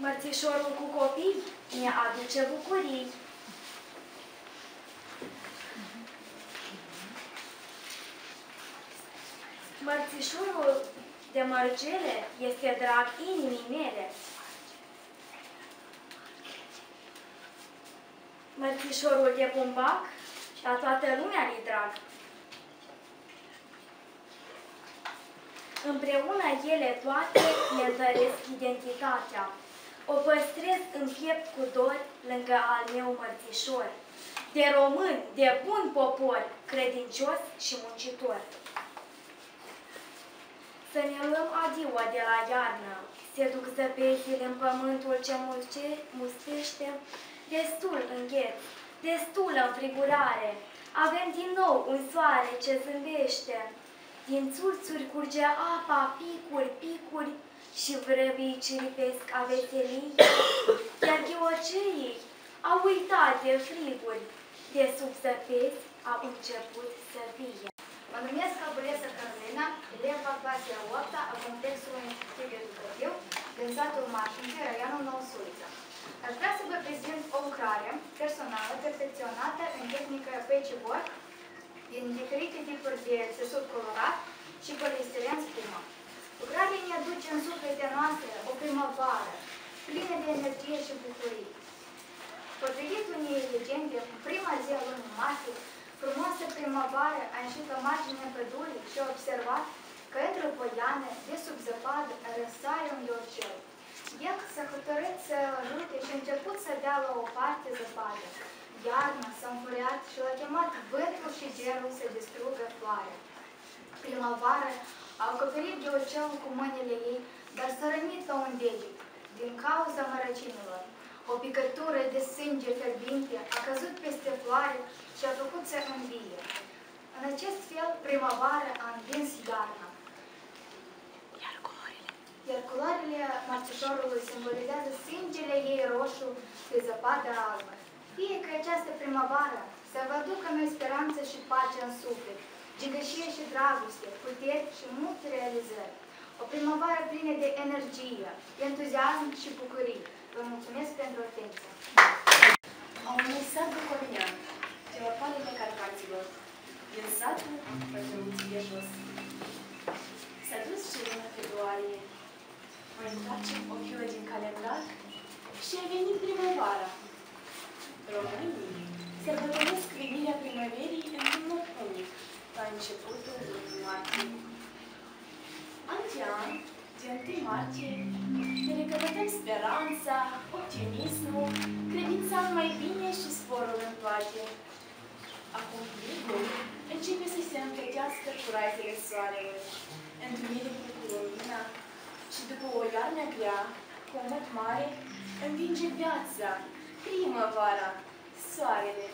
Mărțișorul cu copii ne aduce bucurii. Mărțișorul de mărgele este drag inimii mele. Mărțișorul de bumbac la toată lumea li drag. Împreună ele toate ne dăresc identitatea. O păstrez în piept cu dor lângă al meu mărțișor. De român, de bun popor, credincios și muncitor. Să ne luăm adiua de la iarnă, se duc zăpezile în pământul ce mulce, mustește, destul îngheț, destulă înfrigurare. Avem din nou un soare ce zâmbește. Din țurțuri curge apa, picuri, picuri și vrăbii ciripesc a veselii, iar ghioceii au uitat de friguri, de sub zăpezi au început să vie. Mă numesc Abulesă Carolina, eleva clasei a 8 a complexului institutiv educativ din satul Mașinche, raionul Nou Suița. Aș vrea să vă prezint o lucrare personală perfecționată în tehnică patchwork din diferite tipuri de țesut colorat și polistiren spumă. Lucrarea ne aduce în suflete noastre o primăvară, plină de energie și bucurie. Potrivit unei legende, prima zi a lunii martie, frumoasă primăvară a ieșit la marginea pădurii și a observat că într-o poiană, de sub zăpadă, răsare un viorcel. El s-a hotărât să ajute și a început să dea la o parte zăpadă. Iarna s-a înfuriat și l-a chemat vântul și gerul să distrugă floarea. Primăvară a acoperit gheocelul cu mâinile ei, dar s-a rănit la un deget, din cauza mărăcinilor. O picătură de sânge fierbinte a căzut peste floare și a făcut să învie. În acest fel, primăvară a învins iarna. Iar culorile marțișorului simbolizează sângele ei roșu de zăpadă albă. Fie că această primăvară să vă aducă noi speranță și pace în suflet, gigășie și dragoste, puteri și multe realizări. O primăvară plină de energie, entuziasm și bucurii. Vă mulțumesc pentru atenție. Au unui sat bucovinean, de opalele Carpaților, din satul Pătrăuții de jos. S-a dus și luna februarie, mai întoarcem ochiul din calendar și a venit primăvara. Românii sărbătoresc venirea primăverii într-un mod unic, la începutul lunii martie. Antian, de 1 martie, ne recăpătăm speranța, optimismul, credința în mai bine și sporul în toate. Acum frigul începe să se împletească cu razele soarelui, întâlnire cu lumina și după o iarnă grea, cu un mult mare, învinge viața, primăvara, soarele.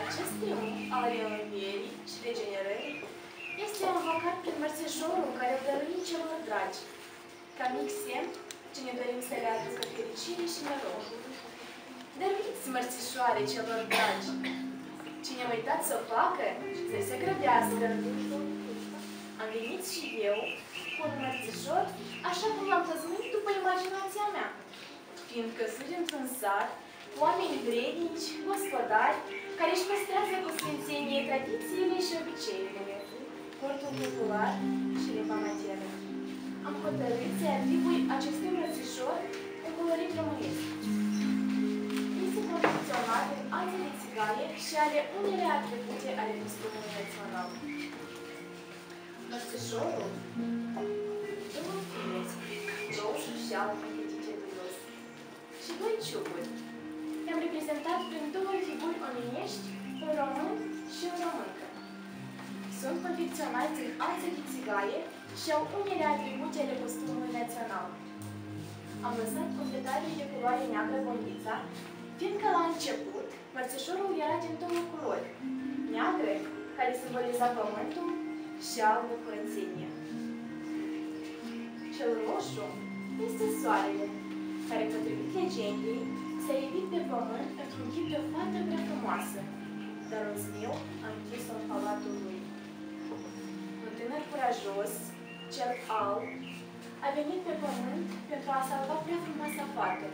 Acest triumf al reînvierii și regenerării este învocat prin mărțișorul care îl dăruim celor dragi, ca mic semn ce ne dorim să le aducă fericire și noroc. Dăruiți mărțișoare celor dragi, cine a uitat să o facă, să se grăbească. Am venit și eu cu un mărțișor, așa cum l-am căzut după imaginația mea, fiindcă sunt într-un sat, vrednici, gospodari, care își păstrează cu sfințenie tradițiile și obiceiurile, portul popular și limba maternă. Am hotărât să atribui acestui mărțișor un colorit românesc. Este confecționat în alte de țigaie și are unele atribute ale costumului național. Mărțișorul două fineți, două șușeală petite de jos și doi ciuburi. I-am reprezentat prin două figuri omenești, un român și o româncă. Sunt confecționați în alțe de țigaie și au unele atribute ale costumului național. Am lăsat completarea de culoare neagră bombița, fiindcă la început mărțișorul era din două culori, neagră, care simboliza pământul, și albă curățenie. Cel roșu este soarele, care, potrivit legendei, s-a evit pe pământ într-un chip de o fată prea frumoasă. dar un sniu a închis-o în palatul lui. Un tânăr curajos, cel alb, a venit pe pământ pentru a salva prea frumoasa fată.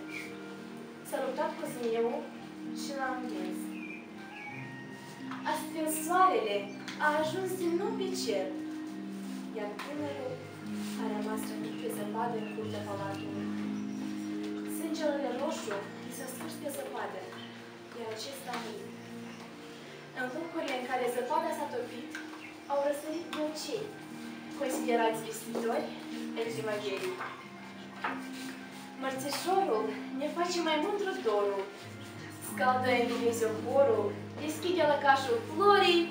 S-a luptat cu zmiul și l-a învins. Astfel soarele a ajuns din nou pe cer, iar tânărul a rămas rănit pe zăpadă în curtea palatului. Sângele roșu i s-a scurs pe zăpadă, iar acesta a murit. În locurile în care zăpada s-a topit, au răsărit băcei, considerați vestitori ai primăverii. Mărțișorul ne face mai mândru dorul, scaldă în Dumnezeu corul, deschide lăcașul florii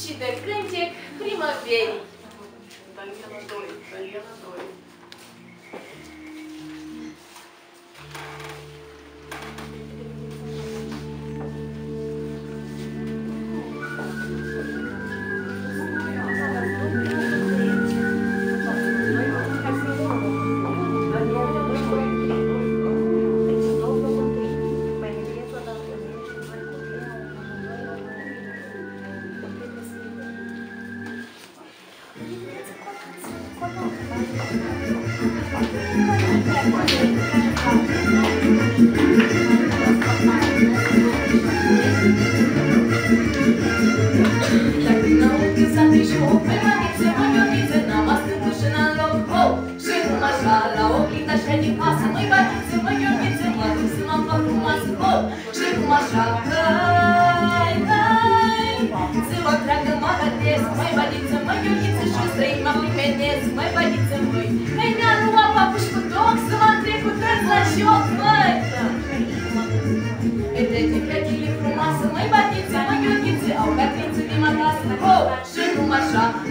și de cântec primăverii. Daniela 2, Daniela 2.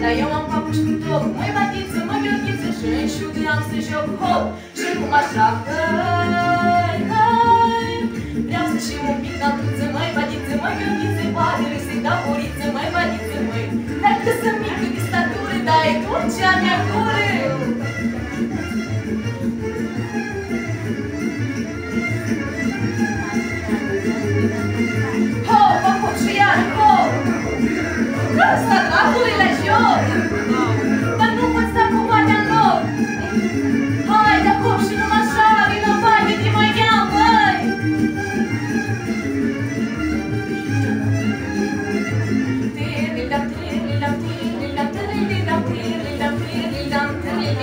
Dar eu am papuși cu toc, mai batiță, mai iubiță, și în șude am să joc, ho! Și cum așa, hai, hai! Vreau să și un pic dantuță, mai batiță, mai iubiță, poate să-i dau buriță, mai batiță, măi! Dacă sunt mică de statură, dar e dulcea mea gură!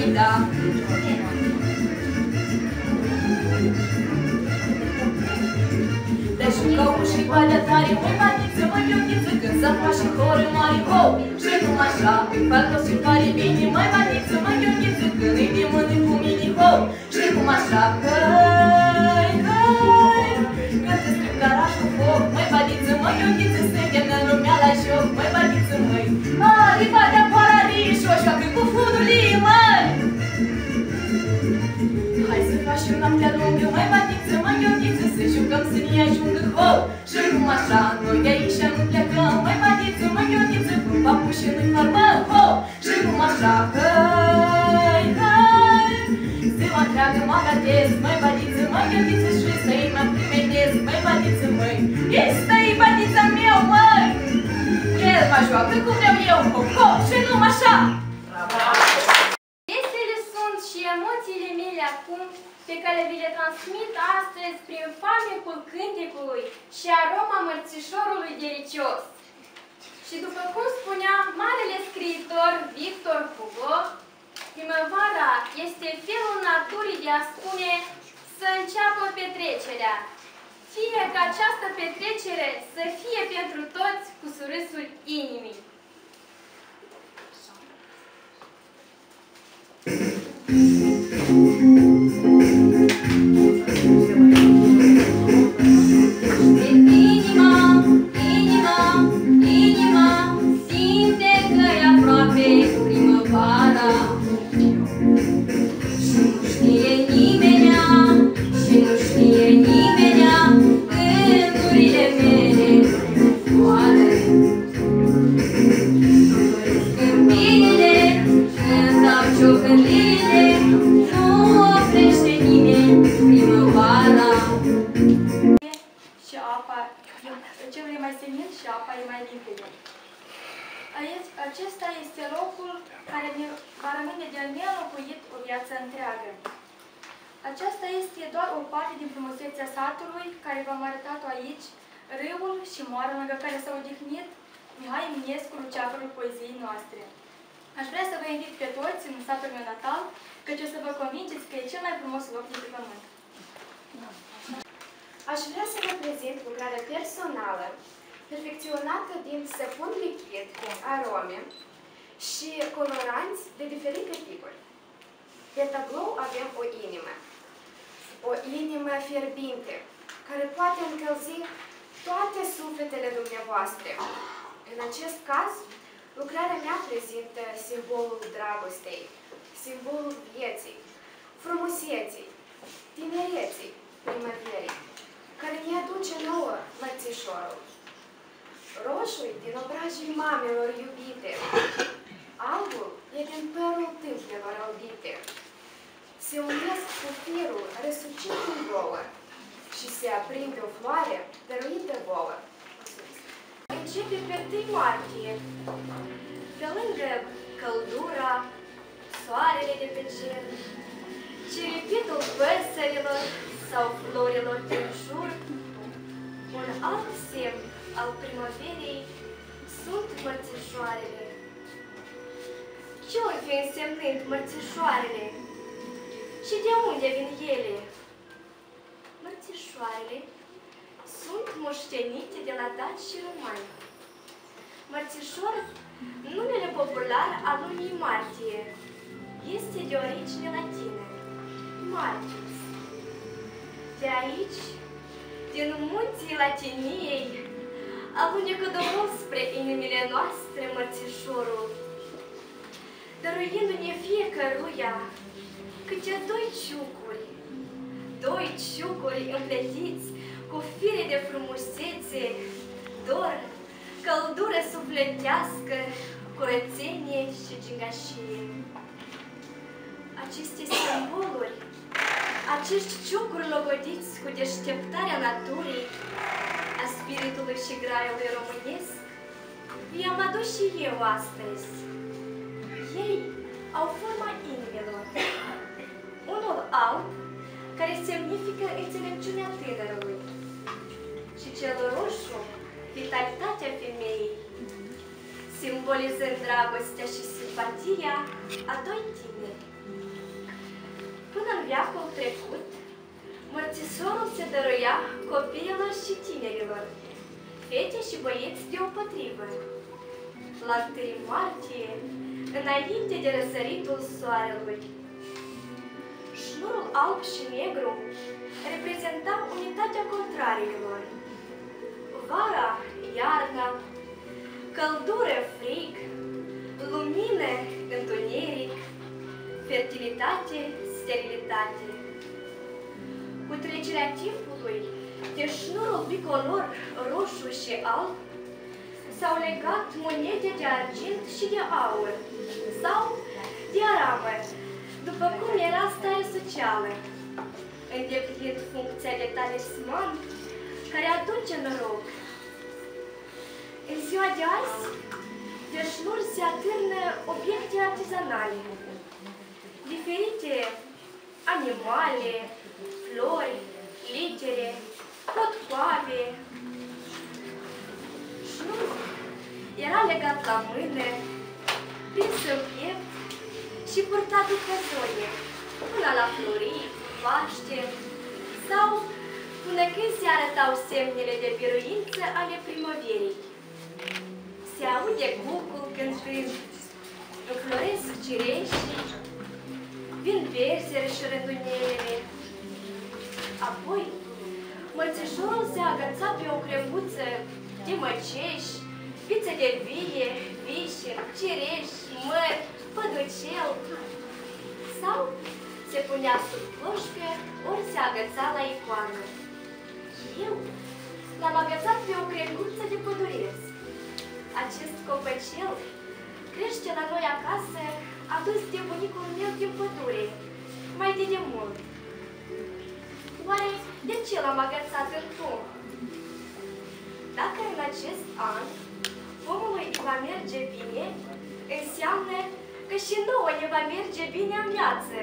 Tirilidam. Te jucăm și balea tare, măi baniță, măi iubiță, când să faci și core mari, ho! Și cum așa, pe fată și pare bine, măi baniță, măi iubiță, când îi de mână cu mine, ho! Și cum așa, hai, hai! Când te strâng garaș cu foc, măi baniță, măi iubiță, suntem în lumea la joc, măi baniță, măi! Aripa de paradis, o joacă cu fudurii, măi! Hai să faci o noapte lungă, mai batiță, mai iubiță, să jucăm să ne ajungă, ho! Și cum așa, noi de aici nu plecăm, mai batiță, mai iubiță, cu papuși în farmă, ho! Și cum așa, hai, hai! Ziua întreagă mă gătesc, mai batiță, mai iubiță, și să-i mă primenesc, mai batiță, măi! Este-i batița meu, măi! El mă joacă cum vreau eu, ho, ho! Și numai așa! Piesele sunt și emoțiile mele acum pe care vi le transmit astăzi prin farmecul cântecului și aroma mărțișorului delicios. Și după cum spunea marele scriitor Victor Hugo, primăvara este felul naturii de a spune să înceapă petrecerea. Fie ca această petrecere să fie pentru toți cu surâsul inimii. Inima, Aș vrea să vă prezint lucrarea personală, perfecționată din săpun lichid cu arome și coloranți de diferite tipuri. Pe tablou avem o inimă, o inimă fierbinte, care poate încălzi toate sufletele dumneavoastră. În acest caz, lucrarea mea prezintă simbolul dragostei, simbolul vieții, frumuseții, tinereții, primăverii, care ne aduce nouă mărțișorul. Roșul e din obrajii mamelor iubite, albul e din părul tâmplelor albite. Se unesc cu firul răsucit în vouă și se aprinde o floare dăruită vouă. Începe pe 1 martie, pe lângă căldura, soarele de pe cer, ciripitul păsărilor sau florilor din jur, un alt semn al primăverii sunt mărțișoarele. Ce or fi însemnând mărțișoarele? Și de unde vin ele? Mărțișoarele sunt moștenite de la daci și romani. Mărțișor, numele popular al lunii martie, este de origine latină, martius. De aici, din munții Latiniei, alunecă domnul spre inimile noastre mărțișorul, dăruindu-ne fiecăruia câte doi ciucuri, doi ciucuri împletiți cu fire de frumusețe, dor, căldură sufletească, curățenie și gingașie. Aceste simboluri, acești ciucuri logodiți cu deșteptarea naturii, a spiritului și graiului românesc, i-am adus și eu astăzi. Ei au forma inimilor. Unul alb, care semnifică înțelepciunea tânărului, și cel roșu, vitalitatea femeii, simbolizând dragostea și simpatia a doi tineri. Până în veacul trecut, mărțisorul se dăruia copiilor și tinerilor, fete și băieți deopotrivă. La 1 martie, înainte de răsăritul soarelui, Șnurul alb și negru reprezenta unitatea contrariilor. Vara, iarna, căldură, frig, lumină, întuneric, fertilitate, sterilitate. Cu trecerea timpului, de șnurul bicolor roșu și alb, s-au legat monede de argint și de aur sau de aramă, după cum era starea socială, îndeplinind funcția de talisman care aduce noroc. În ziua de azi, de șnur se atârnă obiecte artizanale, diferite animale, flori, litere, potcoave. Șnurul era legat la mână, prins în piept și purtat după zoie, până la florit, Paște, sau până când se arătau semnele de biruință ale primăverii. Se aude cucul cântând, înfloresc cireșii, vin berzele și rândunelele. Apoi, mărțișorul se agăța pe o cremuță de măceși, viță de vie, vișe, cireși, mări, păducel. Sau se punea sub cloșcă, ori se agăța la icoană. Eu l-am agățat pe o crecuță de pădurez. Acest copăcel crește la noi acasă, adus de bunicul meu din pădure, mai de demult. Oare de ce l-am agățat în pom? Dacă în acest an omului îi va merge bine, înseamnă că și nouă ne va merge bine în viață.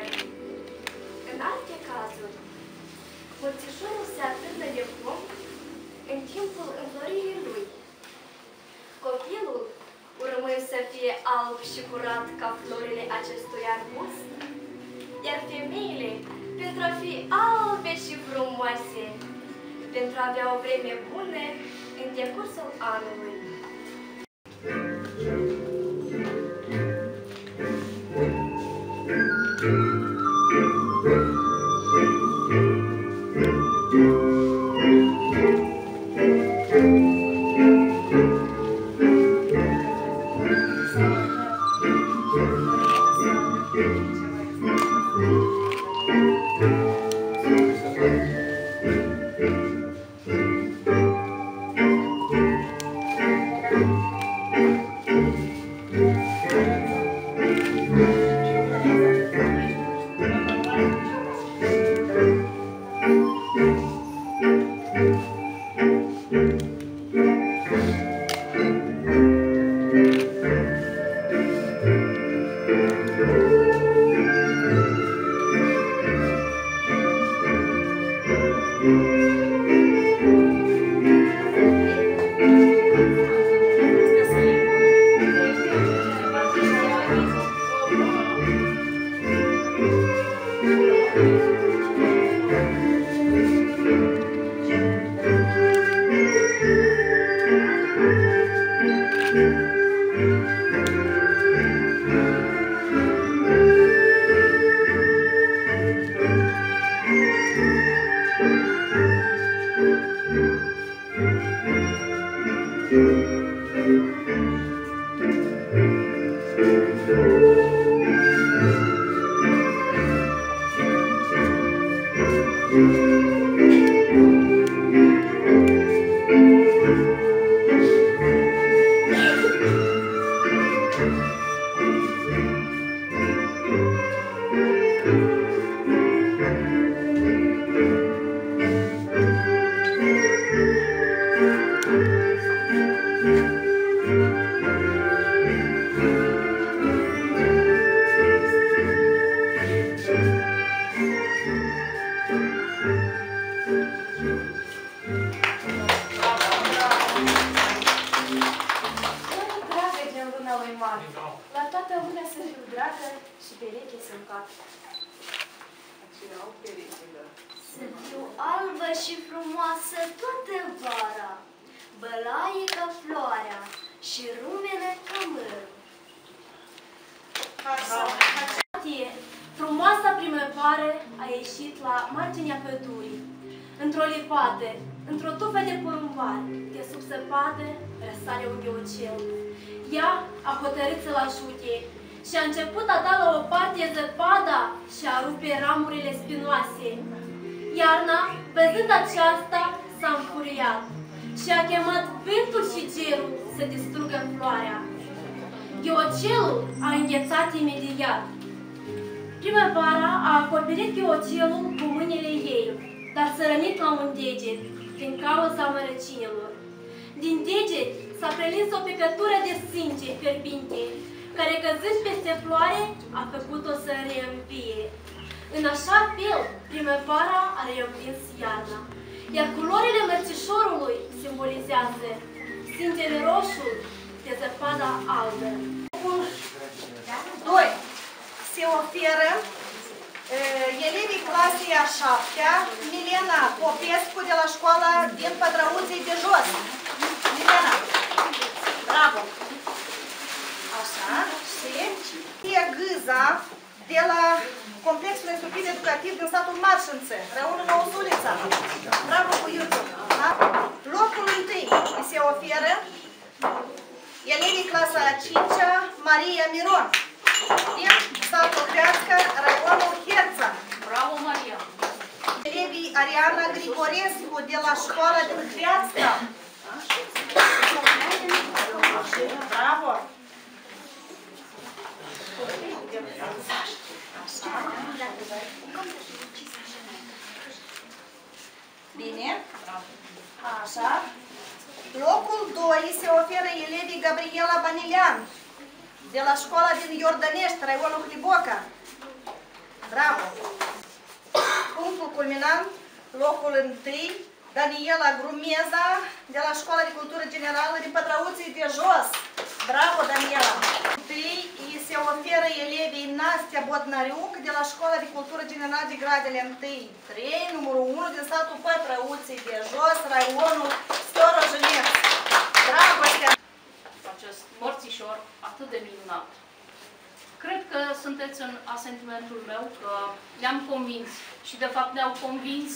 În alte cazuri, mărțișorul se atârnă de pom în timpul înfloririi lui. Copilul urmând să fie alb și curat ca florile acestui arbust, iar femeile, pentru a fi albe și frumoase, pentru a avea o vreme bună în decursul anului. Mână marginea pădurii, într-o lipată, într-o tufă de porumbar, de sub săpadă răsare un gheocel. Ea a hotărât să-l ajute și a început a da la o parte zăpada și a rupe ramurile spinoase. Iarna, văzând aceasta, s-a înfuriat și a chemat vântul și cerul să distrugă floarea. Ghiocelul a înghețat imediat. Primăvara a acoperit ghiocelul cu mâinile ei, dar s-a rănit la un deget, din cauza mărăcinilor. Din deget s-a prelins o picătură de sânge fierbinte, care căzând peste floare a făcut-o să reînvie. În așa fel, primăvara a reînvins iarna, iar culorile mărțișorului simbolizează sângele roșu de zăpada albă. 2. Se oferă uh, elevii clasei a șaptea, Milena Popescu de la școala din Pătrăuții de jos. Milena, bravo! Așa, și Tia Gâza de la Complexul Instructiv Educativ din satul Marșânță, Răunul Nousulița. Bravo cu YouTube! Da? Locul întâi îi se oferă elevii clasa a 5-a, Maria Miron, din satul Crească, raionul Herța. Bravo, Maria! Elevii Ariana Grigorescu de la școala din Crească. Bravo! Bine. Așa. Locul 2 se oferă elevii Gabriela Banilean, de la școala din Iordănești, raionul Hliboca. Bravo! Punctul culminant, locul 1, Daniela Grumeza, de la Școala de Cultură Generală din Pătrăuții de Jos. Bravo, Daniela! Întâi îi se oferă elevii Nastia Bodnariuc de la Școala de Cultură Generală de gradele 1-3, numărul 1 din satul Pătrăuții de Jos, raionul Storojăneț. Bravo, Stea! Acest mărțișor atât de minunat. Cred că sunteți în asentimentul meu că ne-am convins și de fapt ne-au convins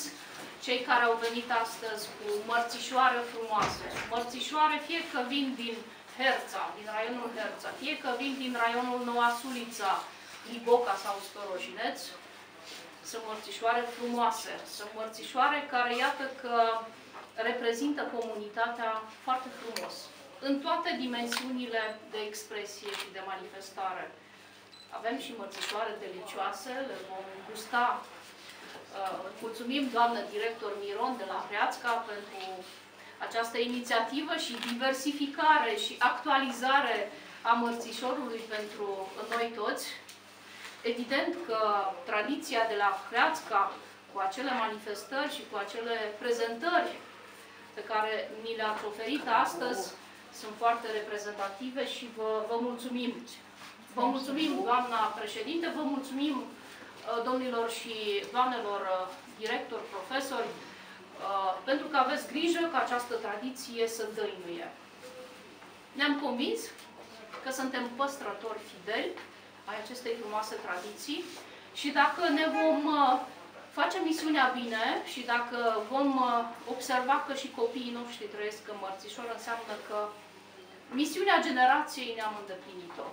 cei care au venit astăzi cu mărțișoare frumoase. Mărțișoare fie că vin din Herța, din raionul Herța, fie că vin din raionul Noua Sulița, Liboca sau Storojineț, sunt mărțișoare frumoase, sunt mărțișoare care iată că reprezintă comunitatea foarte frumos, în toate dimensiunile de expresie și de manifestare. Avem și mărțișoare delicioase, le vom gusta. Uh, mulțumim, doamnă director Miron de la Creațca, pentru această inițiativă și diversificare și actualizare a mărțișorului pentru noi toți. Evident că tradiția de la Creațca, cu acele manifestări și cu acele prezentări pe care ni le-ați oferit astăzi, sunt foarte reprezentative și vă, vă mulțumim. Vă mulțumim, doamna președinte, vă mulțumim uh, domnilor și doamnelor uh, directori, profesori, uh, pentru că aveți grijă ca această tradiție să dăinuie. Ne-am convins că suntem păstrători fideli ai acestei frumoase tradiții și dacă ne vom face misiunea bine și dacă vom observa că și copiii noștri trăiesc în mărțișor, înseamnă că misiunea generației ne-am îndeplinit-o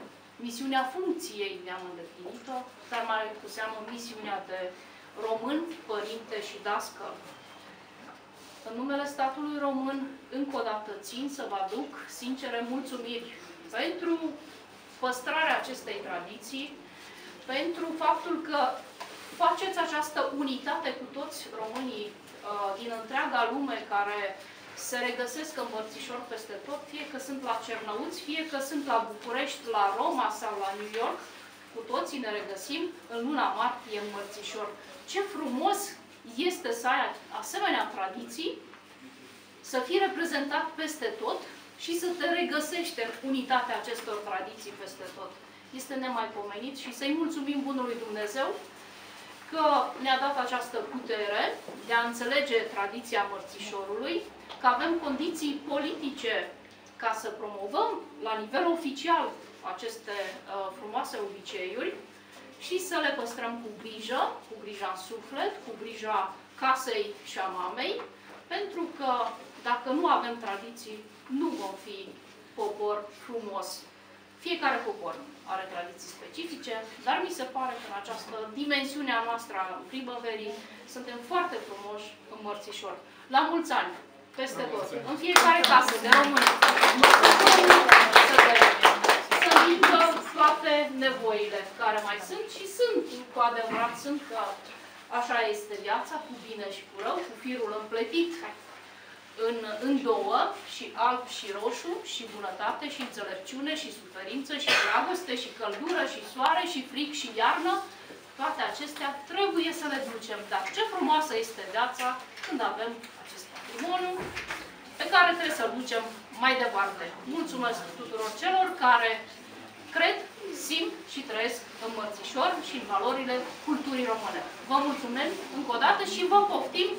misiunea funcției ne-am îndeplinit-o, dar mai cu seamă misiunea de român, părinte și dască. În numele statului român, încă o dată țin să vă aduc sincere mulțumiri pentru păstrarea acestei tradiții, pentru faptul că faceți această unitate cu toți românii uh, din întreaga lume care se regăsesc în mărțișor peste tot, fie că sunt la Cernăuți, fie că sunt la București, la Roma sau la New York, cu toții ne regăsim în luna martie în mărțișor. Ce frumos este să ai asemenea tradiții, să fii reprezentat peste tot și să te regăsești în unitatea acestor tradiții peste tot. Este nemaipomenit și să-i mulțumim Bunului Dumnezeu că ne-a dat această putere de a înțelege tradiția mărțișorului, că avem condiții politice ca să promovăm la nivel oficial aceste uh, frumoase obiceiuri și să le păstrăm cu grijă, cu grija în suflet, cu grija casei și a mamei, pentru că dacă nu avem tradiții, nu vom fi popor frumos. Fiecare popor are tradiții specifice, dar mi se pare că în această dimensiune a noastră a primăverii suntem foarte frumoși în mărțișor. La mulți ani! peste tot, în fiecare casă de români. Să vincă toate nevoile care mai sunt și sunt, cu adevărat, sunt că așa este viața, cu bine și cu rău, cu firul împletit în, în două, și alb și roșu, și bunătate, și înțelepciune, și suferință, și dragoste, și căldură, și soare, și fric, și iarnă, toate acestea trebuie să le ducem. Dar ce frumoasă este viața când avem patrimoniu pe care trebuie să-l ducem mai departe. Mulțumesc tuturor celor care cred, simt și trăiesc în mărțișor și în valorile culturii române. Vă mulțumim încă o dată și vă poftim